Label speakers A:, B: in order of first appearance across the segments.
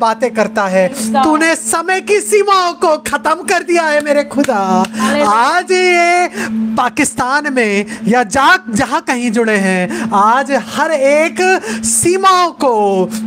A: बातें करता है. तूने समय की सीमाओं को खत्म कर दिया है मेरे खुदा। आज ये पाकिस्तान में या जा जहाँ कहीं जुड़े हैं आज हर एक सीमाओं को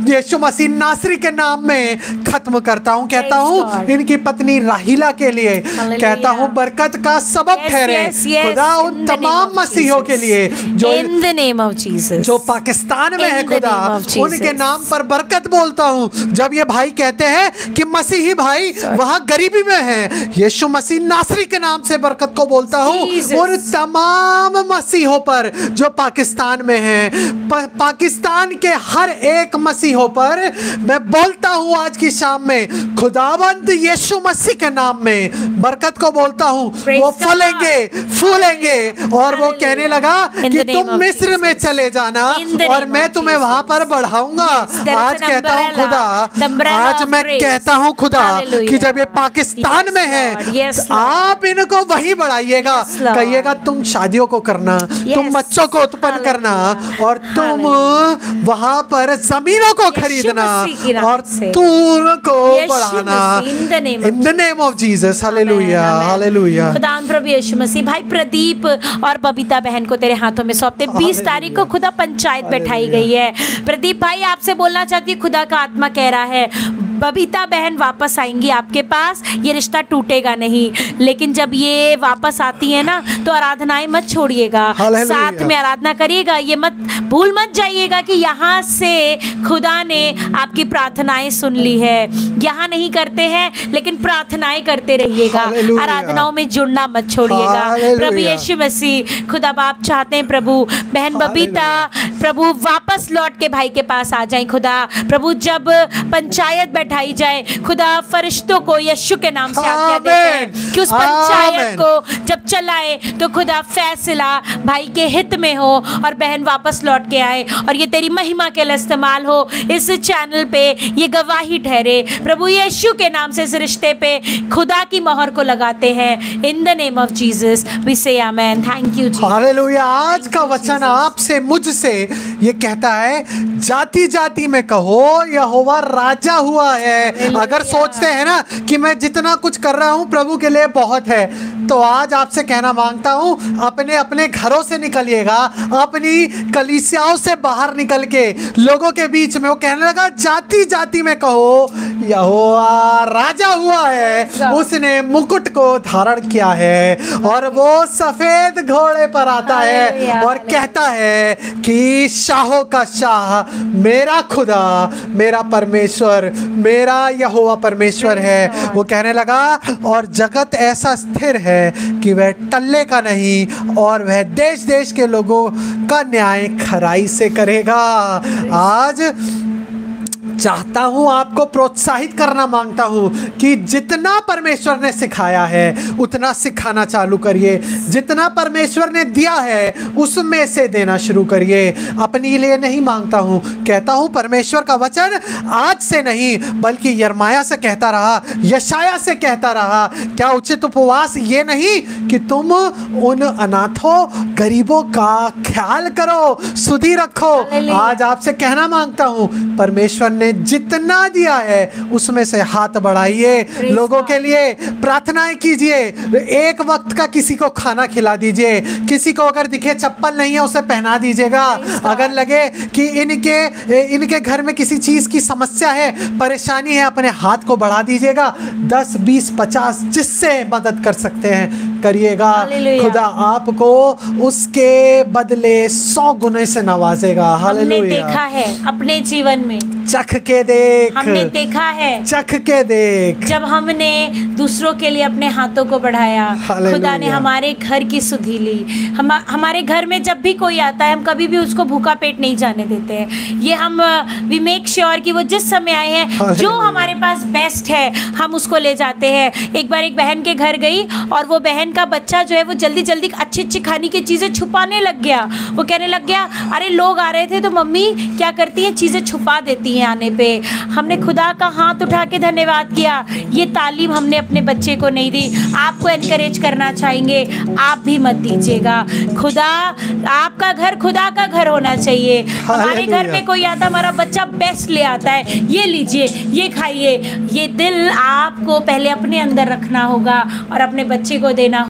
A: यीशु मसीह नासरी के नाम में खत्म करता हूँ। कहता हूँ इनकी पत्नी राहिला के लिए। कहता हूँ बरकत का सबब ठहरे. खुदा उन तमाम मसीहों के लिए जो
B: In the name of Jesus.
A: जो पाकिस्तान में है खुदा. उनके नाम पर बरकत बोलता हूँ। जब ये भाई कहते हैं कि मसीही भाई वहाँ गरीबी में है। यीशु मसीह नासरी के नाम से बरकत को बोलता हूँ. उन तमाम मसीहों पर जो पाकिस्तान में हैं प- पाकिस्तान के हर एक मसीहों पर मैं बोलता हूँ आज की शाम में खुदावंद यीशु मसीह के नाम में बरकत को बोलता हूँ। वो फलेंगे फूलेंगे और वो कहने लगा कि तुम मिस्र में चले जाना और मैं तुम्हें. वहाँ पर बढ़ाऊँगा। आज कहता हूँ खुदा आज मैं कहता हूँ खुदा. कि जब ये पाकिस्तान
B: Yes,
A: में है.
B: Yes,
A: तो आप इनको वही बढ़ाइएगा।
B: Yes,
A: कहिएगा तुम शादियों को करना तुम बच्चों को उत्पन्न करना और तुम वहाँ पर जमीनों को खरीदना और। तूर को बढ़ाना। In the name of Jesus hallelujah. Hallelujah
B: प्रभु यीशु मसीह। भाई प्रदीप और बबीता बहन को तेरे हाथों में सौंपते बीस. तारीख को खुदा पंचायत बैठाई गई है। प्रदीप भाई आपसे बोलना चाहती हूँ खुदा का आत्मा कह रहा है है बबीता बहन वापस आएँगी आपके पास ये रिश्ता टूटेगा नहीं। लेकिन जब ये वापस आती है ना तो आराधनाएँ मत छोड़िएगा। साथ में आराधना करिएगा ये मत भूल मत जाइएगा कि यहाँ से खुदा ने आपकी प्रार्थनाएँ सुन ली है। यहाँ नहीं करते हैं लेकिन प्रार्थनाएँ करते रहिएगा। आराधनाओं में जुड़ना मत छोड़िएगा। प्रभु यीशु मसीह खुदा बाप चाहते हैं प्रभु। बहन बबीता प्रभु वापस लौट के भाई के पास आ जाए खुदा। प्रभु जब पंचायत बैठाई जाए खुदा फरिश्तों को यशु के नाम से आज्ञा देते हैं. कि उस पंचायत को जब चलाए तो खुदा फैसला भाई के हित में हो और बहन वापस लौट के आए। और ये तेरी महिमा के लिए इस्तेमाल हो। इस चैनल पे ये गवाही ठहरे। प्रभु यीशु के नाम से इस रिश्ते पे खुदा की मोहर को लगाते हैं। In the name of Jesus we say amen thank you
A: hallelujah आज का वचन आपसे मुझसे ये कहता है जाति जाति में कहो यहोवा राजा हुआ है। अगर सोचते हैं ना कि मैं जितना कुछ कर रहा हूँ प्रभु के लिए बहुत है। तो आज आपसे कहना माँगता हूँ, अपने अपने घरों से निकलिएगा, अपनी कलिसियाओं से बाहर निकल के, लोगों के बीच में वो कहने लगा जाति जाति में कहो यहोवा राजा हुआ है। उसने मुकुट को धारण किया है और वो सफ़ेद घोड़े पर आता है और कहता है कि शाहों का शाह मेरा खुदा मेरा परमेश्वर मेरा यहोवा परमेश्वर है। वो कहने लगा और जगत ऐसा स्थिर है कि वह टल्ले का नहीं और वह देश देश के लोगों का न्याय खराई से करेगा। आज चाहता हूँ आपको प्रोत्साहित करना माँगता हूँ कि जितना परमेश्वर ने सिखाया है उतना सिखाना चालू करिए। जितना परमेश्वर ने दिया है उसमें से देना शुरू करिए। अपने लिए नहीं माँगता हूँ। कहता हूँ परमेश्वर का वचन आज से नहीं बल्कि यरमाया से कहता रहा यशाया से कहता रहा। क्या उचित उपवास ये नहीं कि तुम उन अनाथों गरीबों का ख्याल करो सुधी रखो। आज आपसे कहना माँगता हूँ परमेश्वर ने जितना दिया है उसमें से हाथ बढ़ाइए। लोगों के लिए प्रार्थनाएँ कीजिए। एक वक्त का किसी को खाना खिला दीजिए। किसी को अगर दिखे चप्पल नहीं है उसे पहना दीजिएगा। अगर लगे कि इनके इनके घर में किसी चीज़ की समस्या है परेशानी है अपने हाथ को बढ़ा दीजिएगा। दस बीस पचास जिससे मदद कर सकते हैं। करिएगा। खुदा आपको उसके बदले सौ गुने से नवाजेगा।
B: हमने देखा है अपने जीवन में।
A: चख के देख।
B: हमने देखा है।
A: चख के देख।
B: जब हमने दूसरों के लिए अपने हाथों को बढ़ाया खुदा ने हमारे घर की सुधी ली। हम हमारे घर में जब भी कोई आता है हम कभी भी उसको भूखा पेट नहीं जाने देते हैं। ये हम वी मेक श्योर कि वो जिस समय आए हैं जो हमारे पास बेस्ट है हम उसको ले जाते हैं। एक बार एक बहन के घर गई और वो बहन का बच्चा जो है वो जल्दी जल्दी अच्छी अच्छी खाने की चीज़ें छुपाने लग गया। वो कहने लग गया अरे लोग आ रहे थे तो मम्मी क्या करती हैं? चीज़ें छुपा देती हैं आने पे। हमने खुदा का हाथ उठा के धन्यवाद किया। ये तालीम हमने अपने बच्चे को नहीं दी। आपको एनकरेज करना चाहेंगे आप भी मत दीजिएगा। खुदा आपका घर खुदा का घर होना चाहिए। हमारे घर में कोई आता हमारा बच्चा बेस्ट ले आता है। ये लीजिए ये खाइए। ये दिल आपको पहले अपने अंदर रखना होगा और अपने बच्चे को देना